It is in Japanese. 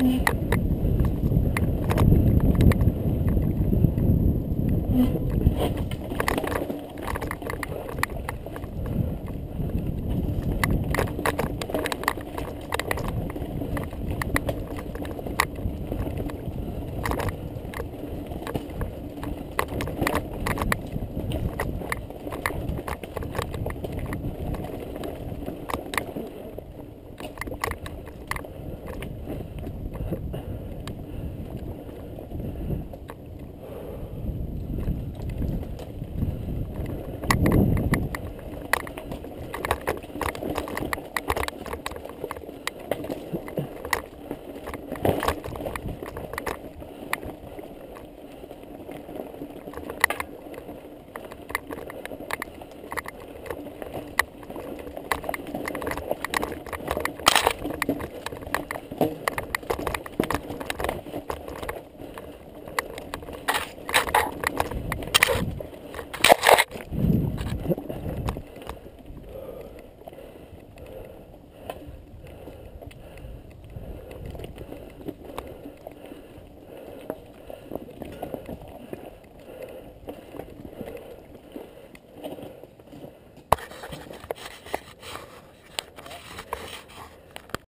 うん。